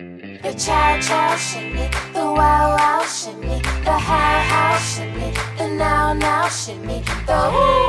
The cha cha shimmy, the wow wow shimmy, the how how shimmy, the now now shimmy, the ooh.